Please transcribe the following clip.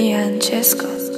Ian Chescott.